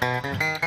Bye.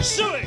Sue